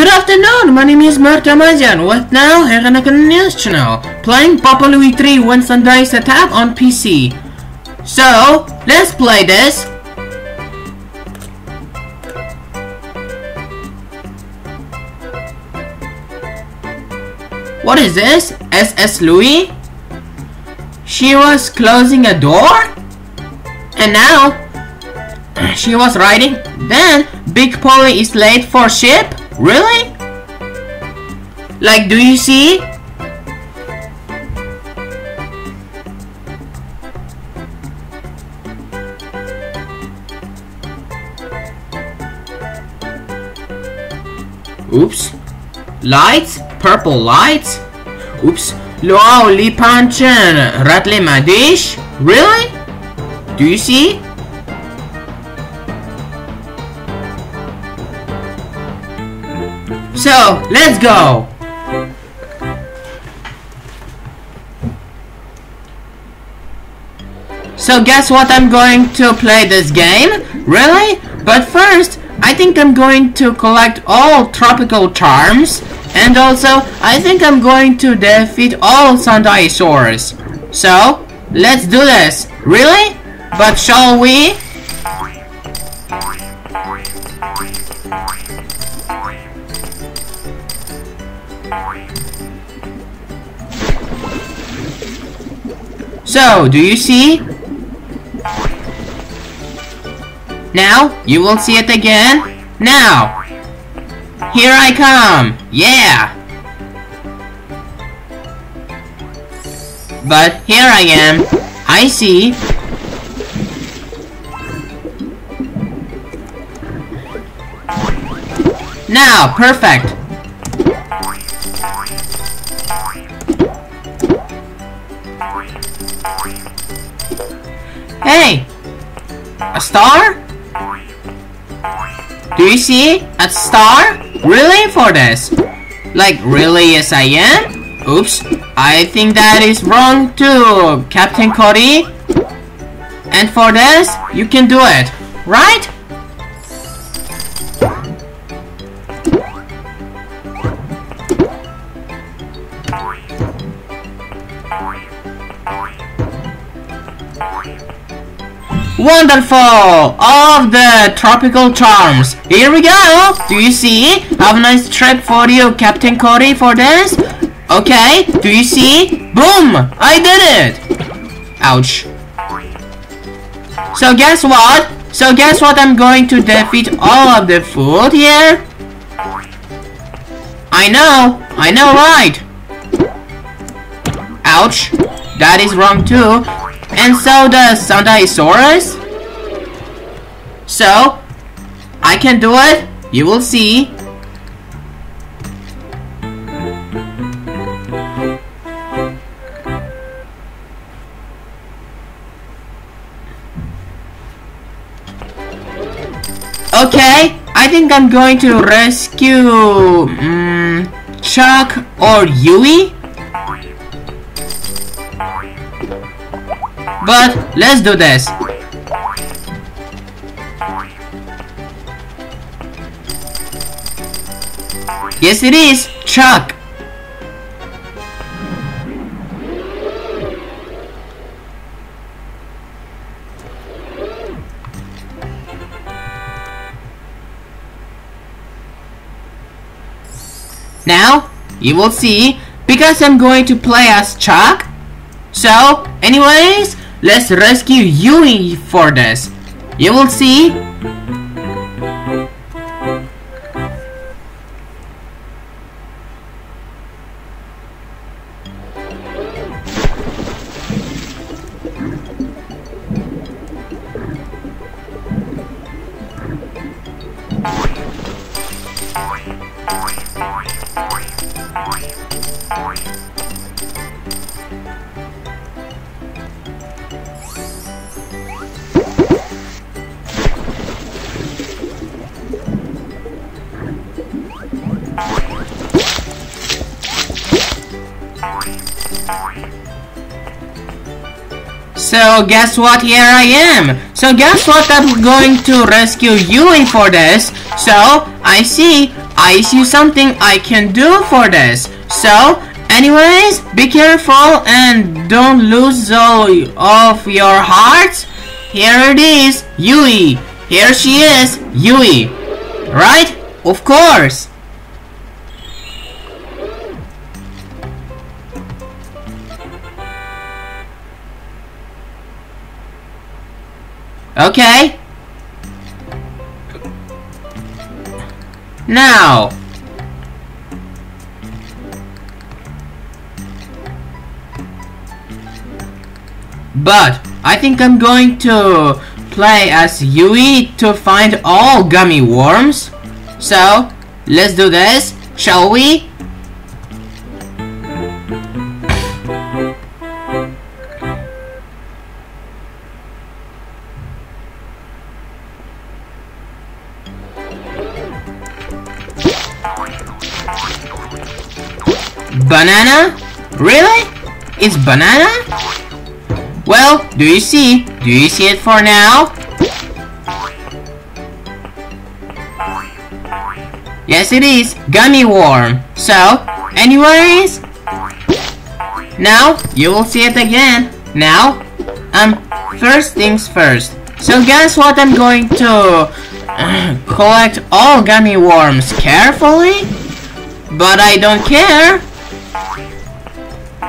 Good afternoon, my name is Marta Majan. What now? Heranakan News Channel. Playing Papa Louie 3 when Sundaes Attack on PC. So, let's play this. What is this? SS Louie? She was closing a door? And now, she was riding. Then, Big Polly is late for ship? Really? Like, do you see? Oops. Lights? Purple lights? Oops. Luau Lipanchen Radley Madish? Really? Do you see? So, let's go! So guess what I'm going to play this game? Really? But first, I think I'm going to collect all tropical charms and also I think I'm going to defeat all Sundaesaurs. So, let's do this. Really? But shall we? So, do you see? Now, you will see it again. Now! Here I come! Yeah! But here I am. I see. Now, perfect. Hey! A star? Do you see? A star? Really for this? Like really yes I am? Oops, I think that is wrong too, Captain Cori. And for this, you can do it, right? Wonderful! All of the tropical charms. Here we go! Do you see? Have a nice trip for you, Captain Cori, for this. Okay, do you see? Boom! I did it! Ouch. So guess what? So guess what I'm going to defeat all of the food here? I know! I know, right! Ouch! That is wrong too. And so does Sundaesaurus. So, I can do it. You will see. Okay, I think I'm going to rescue um, Chuck or Yui. But let's do this. Yes, it is Chuck. Now, you will see, because I'm going to play as Chuck. So, anyways, let's rescue Yui for this. You will see. So guess what, here I am. So guess what, I'm going to rescue Yui for this. So, I see, I see something I can do for this. So, anyways, be careful and don't lose all of your hearts. Here it is, Yui. Here she is, Yui. Right? Of course. Okay. Now. But I think I'm going to play as Yui to find all gummy worms. So, let's do this, shall we? Banana? Really? It's banana? Well, do you see? Do you see it for now? Yes, it is. Gummy worm. So, anyways, now you will see it again. Now, um, first things first. So guess what I'm going to collect all gummy worms carefully? But I don't care.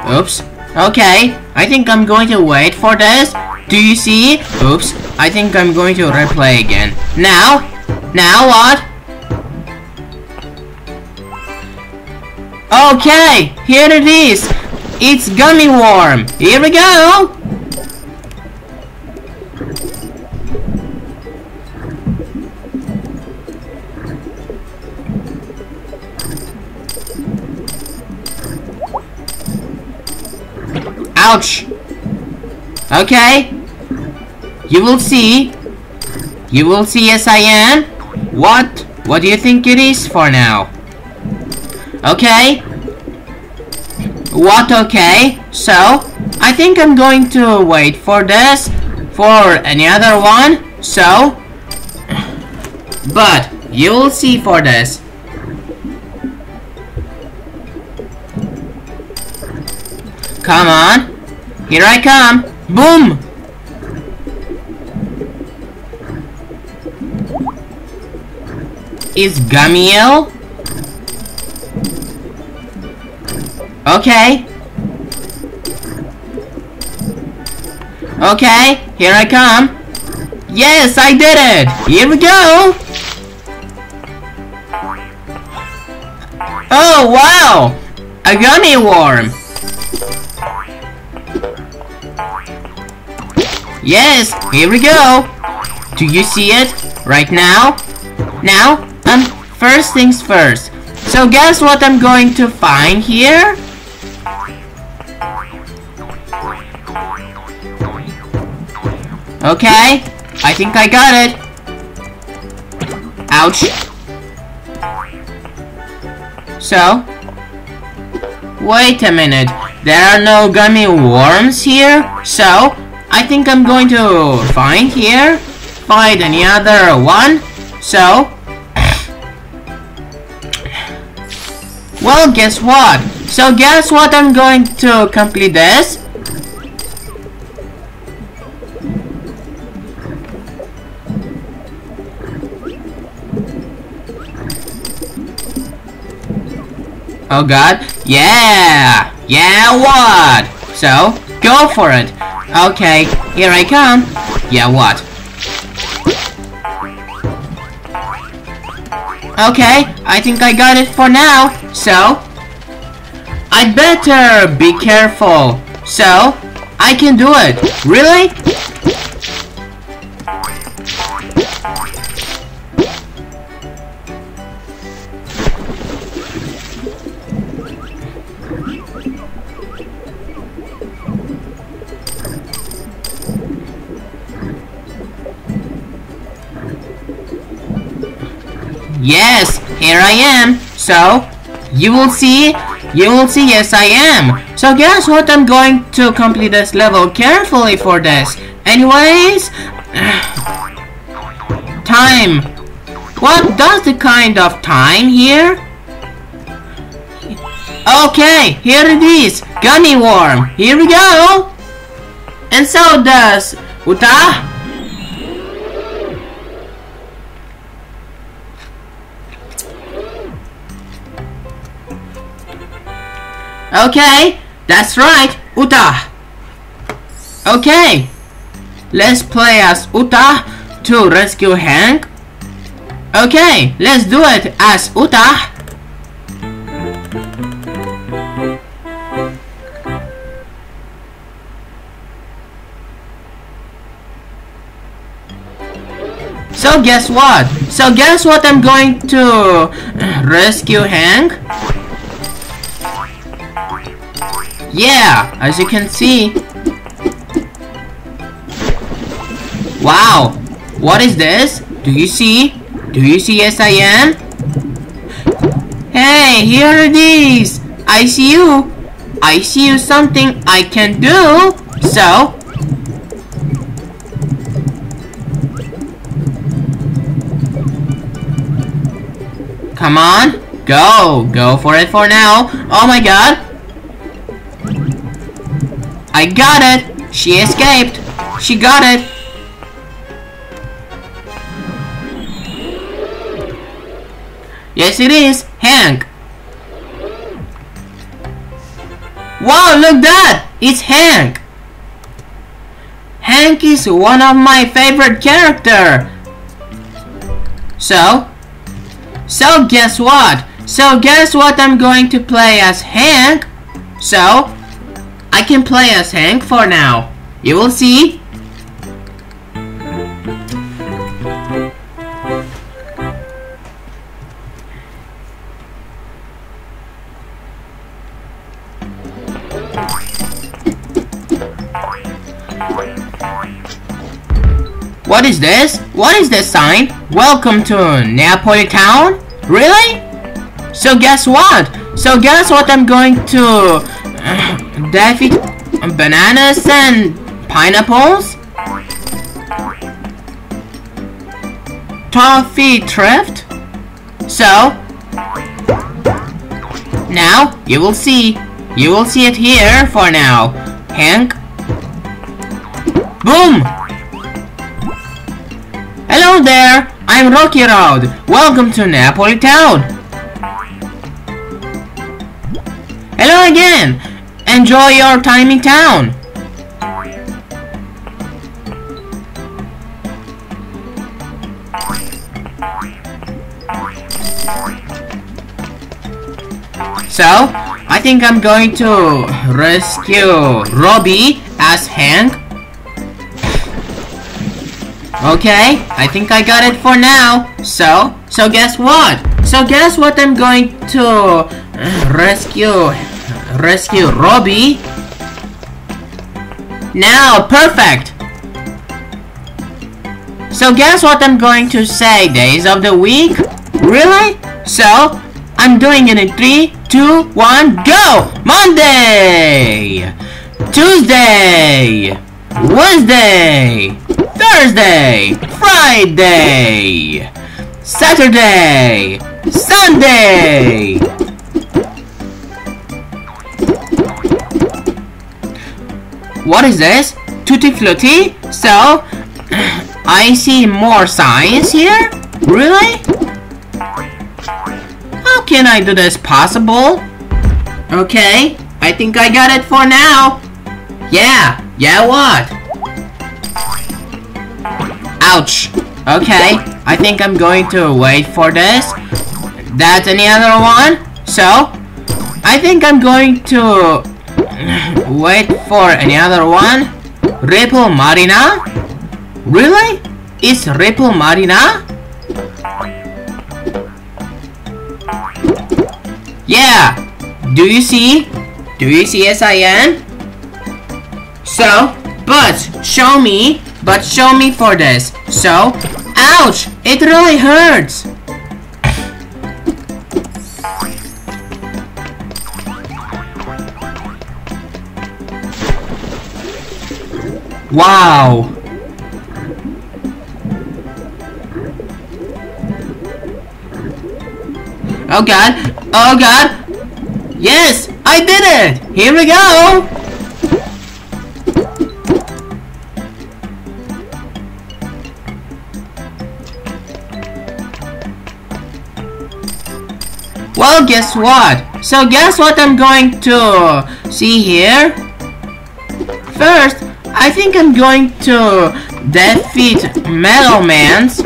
Oops. Okay, I think I'm going to wait for this. Do you see? Oops, I think I'm going to replay again. Now? Now what? Okay, here it is. It's Gummy Worm. Here we go. Ouch! Okay. You will see. You will see yes I am. What? What do you think it is for now? Okay. What okay? So, I think I'm going to wait for this. For any other one. So. But, you will see for this. Come on. Here I come. Boom! Is Gummiel? Okay. Okay, here I come. Yes, I did it! Here we go! Oh, wow! A gummy worm! Yes, here we go. Do you see it? Right now? Now, um, first things first. So guess what I'm going to find here? Okay, I think I got it. Ouch. So, wait a minute. There are no gummy worms here? So, I think I'm going to find here, find any other one. So, well, guess what? So guess what I'm going to complete this? Oh god. Yeah! Yeah, what? So, go for it. Okay, here I come. Yeah, what? Okay, I think I got it for now. So, I'd better be careful. So, I can do it. Really? Yes, here I am. So, you will see, you will see, yes I am. So guess what, I'm going to complete this level carefully for this. Anyways, time. What does the kind of time here? Okay, here it is. Gummy worm. Here we go. And so does Utah. Okay, that's right, Utah. Okay, let's play as Utah to rescue Hank. Okay, let's do it as Utah. So guess what? So guess what I'm going to rescue Hank? Yeah, as you can see. Wow, what is this? Do you see? Do you see S-I-N? Hey, here it is! I see you! I see you something I can do! So, Come on, go, go for it for now. Oh my god. I got it. She escaped. She got it. Yes, it is. Hank. Wow, look that! It's Hank! Hank is one of my favorite character. So, so guess what? So guess what I'm going to play as Hank? So, I can play as Hank for now. You will see. What is this? What is this sign? Welcome to Napolitown? Really? So guess what? So guess what I'm going to uh, defeat bananas and pineapples? Toffee thrift? So now you will see. You will see it here for now. Hank. Boom! Hello there, I'm Rocky Road. Welcome to Napolitown. Hello again. Enjoy your time in town. So, I think I'm going to rescue Robbie as Hank. Okay, I think I got it for now. So, so guess what? So guess what I'm going to rescue, rescue Robbie. Now, perfect. So guess what I'm going to say days of the week? Really? So, I'm doing it in 3, 2, 1, go! Monday! Tuesday! Wednesday! Thursday! Friday! Saturday! Sunday! What is this? Tutti Frutti? So, I see more signs here? Really? How can I do this possible? Okay, I think I got it for now. Yeah, yeah what? Ouch. Okay, I think I'm going to wait for this. That's any other one? So, I think I'm going to wait for any other one. Ripple Marina? Really? Is Ripple Marina? Yeah. Do you see? Do you see S-I-N? So, but show me, but show me for this. So, ouch! It really hurts. Wow. Oh god. Oh god. Yes, I did it. Here we go. Well, guess what? So guess what I'm going to see here? First, I think I'm going to defeat Metal Mans.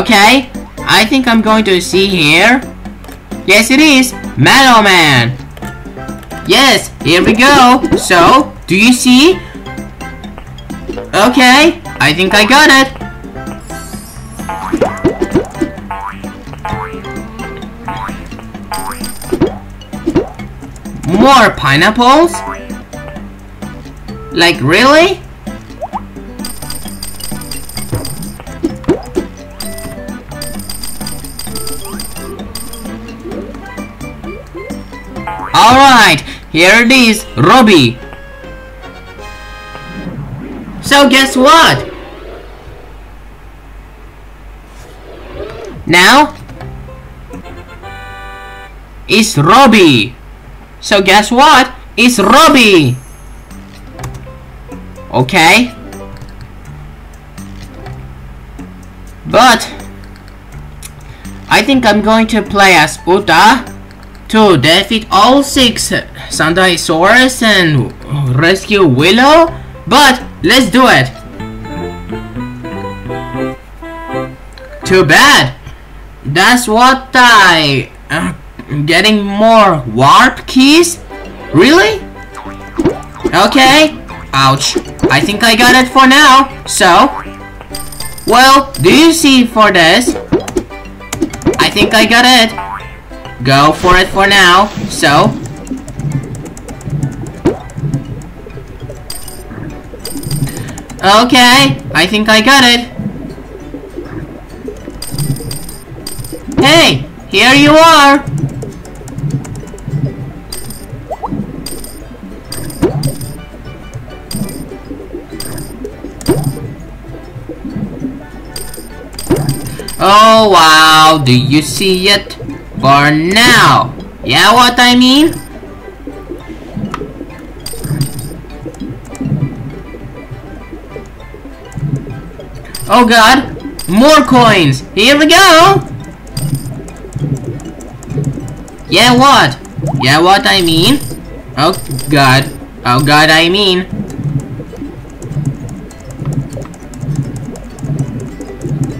Okay, I think I'm going to see here. Yes, it is Metal Man. Yes, here we go. So, do you see? Okay, I think I got it. More pineapples? Like really? Alright, here it is, Robbie. So guess what? Now, it's Robbie. So guess what? It's Robbie. Okay. But I think I'm going to play as Utah to defeat all six Sundaesaurus and rescue Willow. But let's do it. Too bad. That's what I uh, getting more warp keys? Really? Okay. Ouch. I think I got it for now. So, well, do you see for this? I think I got it. Go for it for now. So, Okay, I think I got it. Hey, here you are. Oh wow, do you see it? For now. Yeah, what I mean? Oh god, more coins. Here we go. Yeah, what? Yeah, what I mean? Oh god. Oh god, I mean.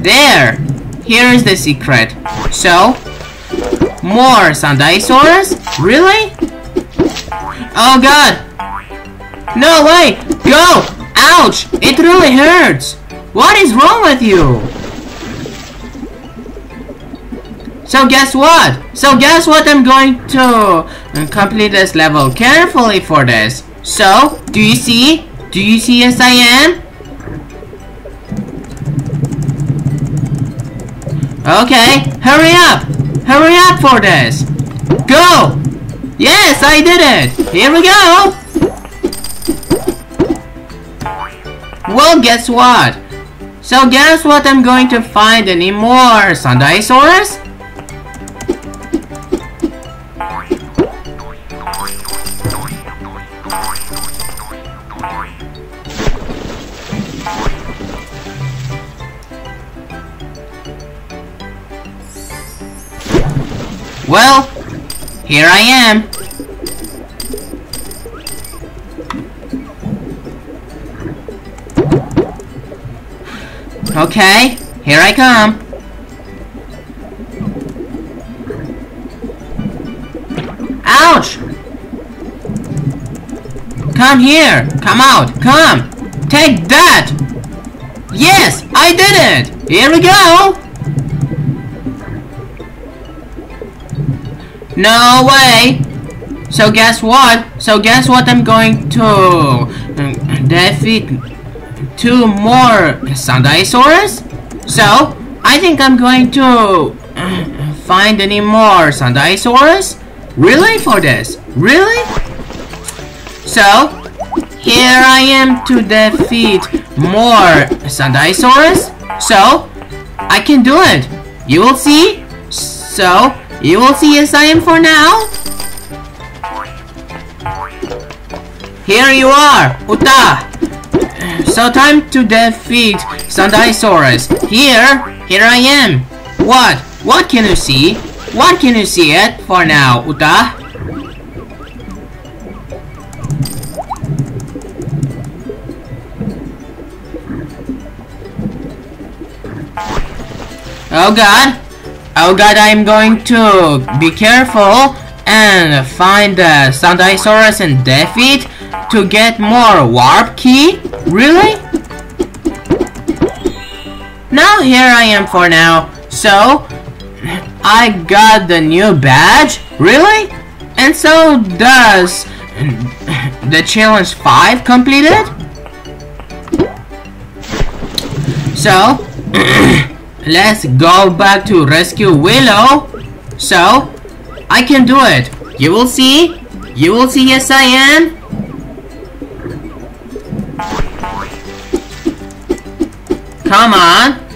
There! Here is the secret. So, more Sundaesaurus? Really? Oh god! No way! Go! Ouch! It really hurts! What is wrong with you? So guess what? So guess what I'm going to complete this level carefully for this. So, do you see? Do you see as I am? Okay, hurry up! Hurry up for this! Go! Yes, I did it! Here we go! Well, guess what? So guess what I'm going to find anymore, Sundaesaurus? Well, here I am. Okay, here I come. Ouch! Come here! Come out! Come! Take that! Yes! I did it! Here we go! No way! So guess what? So guess what I'm going to um, defeat two more Sundaesaurus? So, I think I'm going to uh, find any more Sundaesaurus? Really for this? Really? So, here I am to defeat more Sundaesaurus. So, I can do it. You will see. So, You will see I am for now. Here you are, Utah. So time to defeat Sundaesaurus. Here, here I am. What? What can you see? What can you see it for now, Utah? Oh god. Oh god, I'm going to be careful and find the Sundaesaurus and defeat to get more warp key? Really? Now here I am for now. So, I got the new badge? Really? And so does the challenge 5 completed? So, let's go back to rescue Willow. So, I can do it. You will see. You will see yes I am. Come on.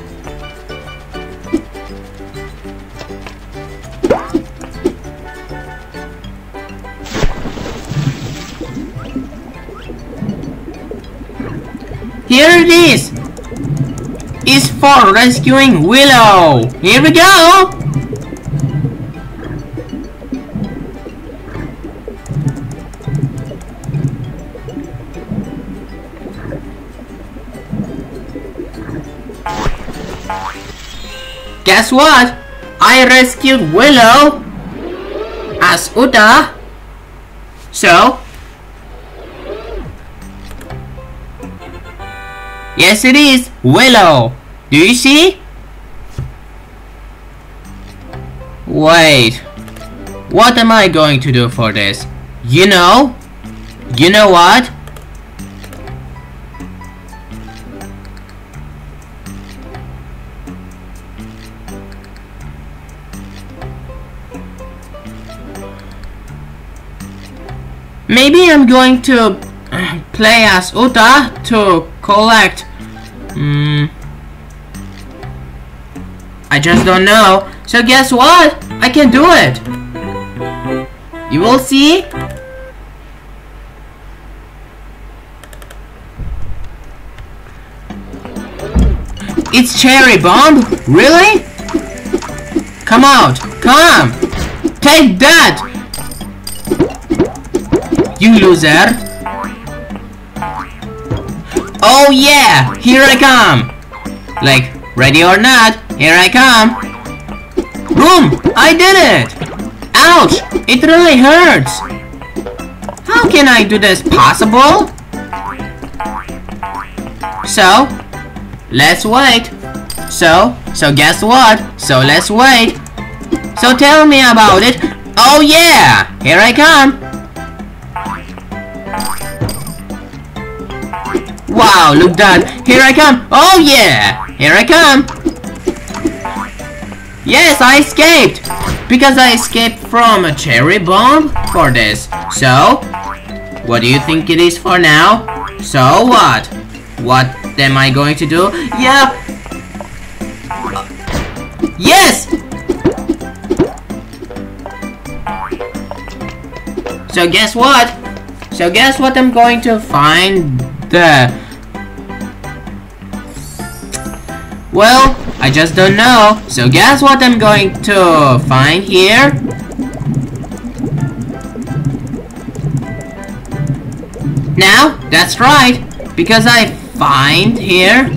Here it is! It's for rescuing Willow! Here we go! Guess what? I rescued Willow as Utah. So, yes it is Willow. Do you see? Wait, what am I going to do for this? You know? You know what? Maybe I'm going to play as Utah to collect. Hmm. I just don't know. So guess what? I can do it. You will see. It's Cherry Bomb? Really? Come out. Come. Take that. You loser. Oh yeah. Here I come. Like, ready or not, here I come. Boom! I did it! Ouch! It really hurts! How can I do this possible? So, let's wait. So, so guess what? So let's wait. So tell me about it. Oh yeah! Here I come. Wow, look that. Here I come. Oh yeah! Here I come. Yes, I escaped! Because I escaped from a cherry bomb for this. So, what do you think it is for now? So what? What am I going to do? Yeah! Yes! So guess what? So guess what I'm going to find the... Well, I just don't know. So guess what I'm going to find here? Now, that's right. Because I find here.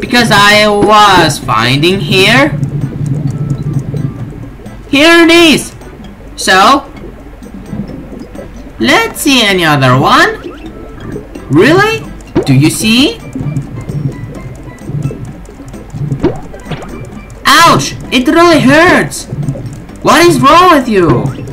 Because I was finding here. Here it is. So, let's see any other one. Really? Do you see? Ouch! It really hurts! What is wrong with you?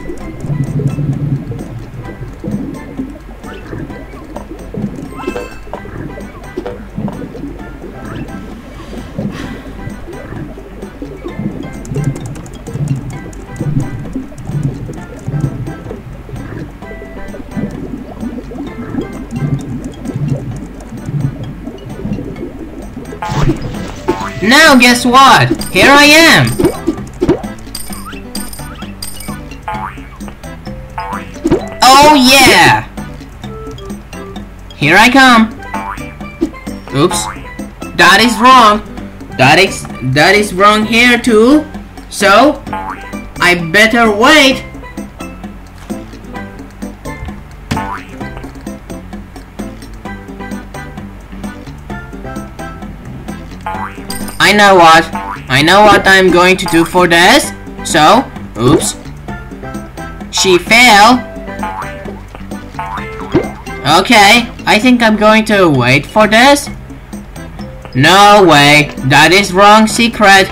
guess what? Here I am! Oh yeah! Here I come! Oops. That is wrong. That is, that is wrong here too. So, I better wait I know what. I know what I'm going to do for this. So, oops. She fell. Okay, I think I'm going to wait for this. No way, that is wrong secret.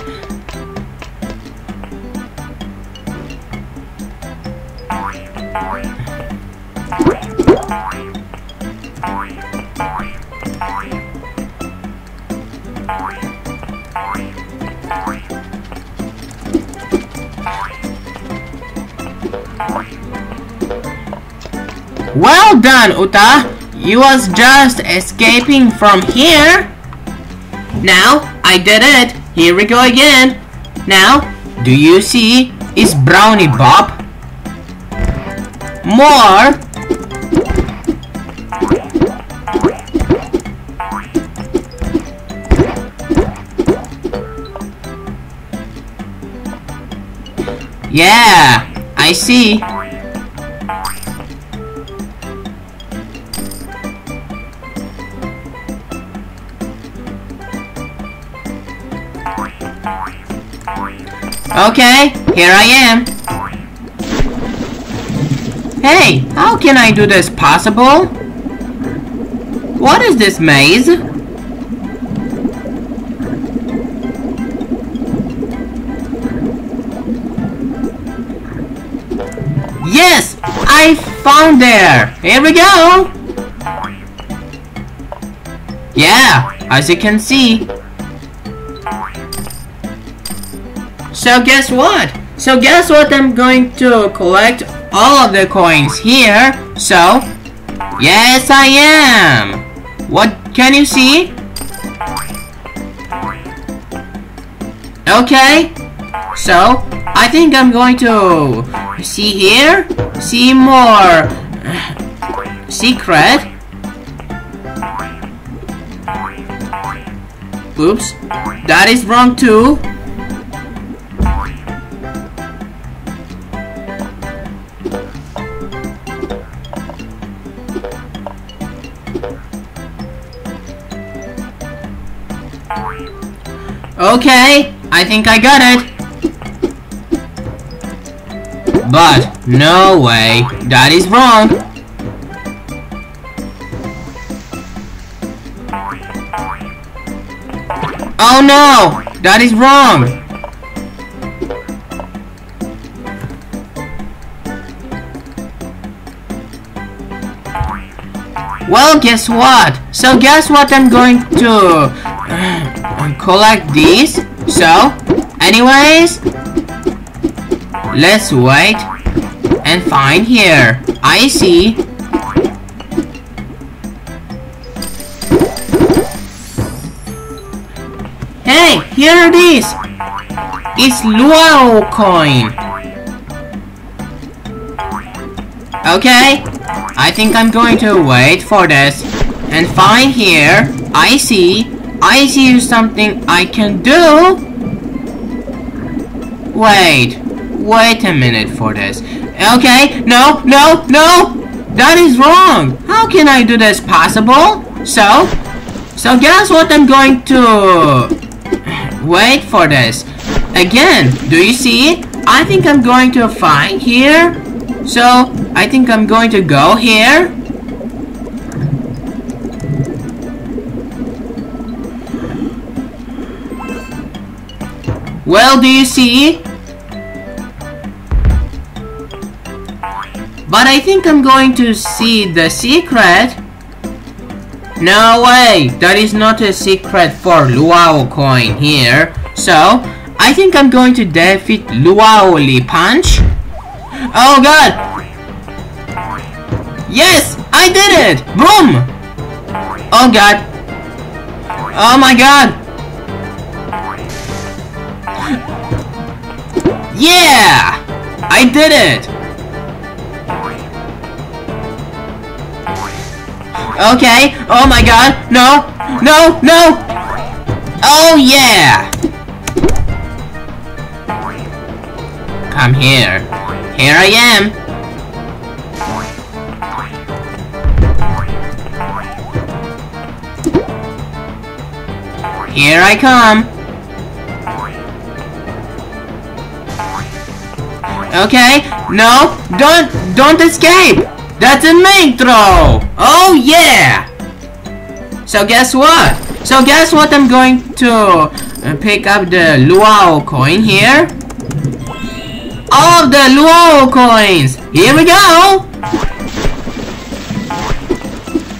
Well done, Utah! You was just escaping from here. Now, I did it. Here we go again. Now, do you see? Is Brownie Bob? More. Yeah, I see. Okay, here I am. Hey, how can I do this possible? What is this maze? Yes, I found there. Here we go. Yeah, as you can see, So guess what? So guess what I'm going to collect all of the coins here. So, yes I am. What can you see? Okay. So, I think I'm going to see here, see more uh, secret. Oops, that is wrong too. Okay, I think I got it. No way, Daddy's wrong. Oh no, Daddy's wrong. Well, guess what? So guess what I'm going to uh, collect these. So, anyways, let's wait and find here. I see. Hey, here it is. It's Luau coin. Okay, I think I'm going to wait for this and find here. I see. I see something I can do. Wait. Wait a minute for this. Okay. No, no, no. That is wrong. How can I do this possible? So, so guess what I'm going to wait for this. Again, do you see? it? I think I'm going to find here. So, I think I'm going to go here. Well, do you see? But I think I'm going to see the secret. No way! That is not a secret for Luau coin here. So, I think I'm going to defeat Luau Lepunch. Oh god! Yes! I did it! Boom! Oh god! Oh my god! Yeah! I did it! Okay. Oh my god. No. No. No. Oh yeah. Come here. Here I am. Here I come. Okay, no, don't, don't escape. That's a main throw. Oh yeah. So guess what? So guess what? I'm going to uh, pick up the Luau coin here. All the Luau coins. Here we go.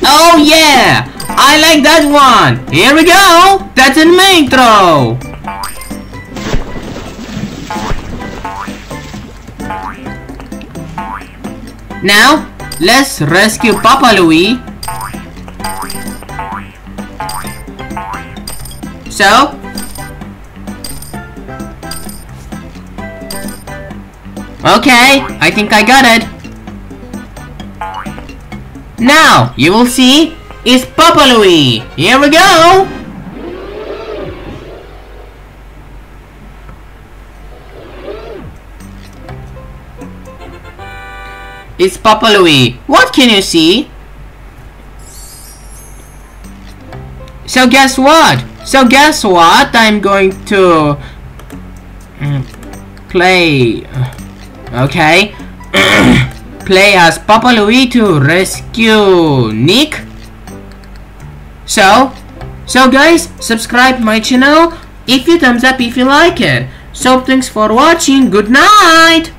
Oh yeah. I like that one. Here we go. That's a main throw. Now, let's rescue Papa Louie. So, Okay, I think I got it. Now, you will see, it's Papa Louie. Here we go. It's Papa Louie. What can you see? So guess what? So guess what? I'm going to mm, play. Okay. play as Papa Louie to rescue Nick. So, so guys, subscribe my channel. If you thumbs up if you like it. So thanks for watching. Good night.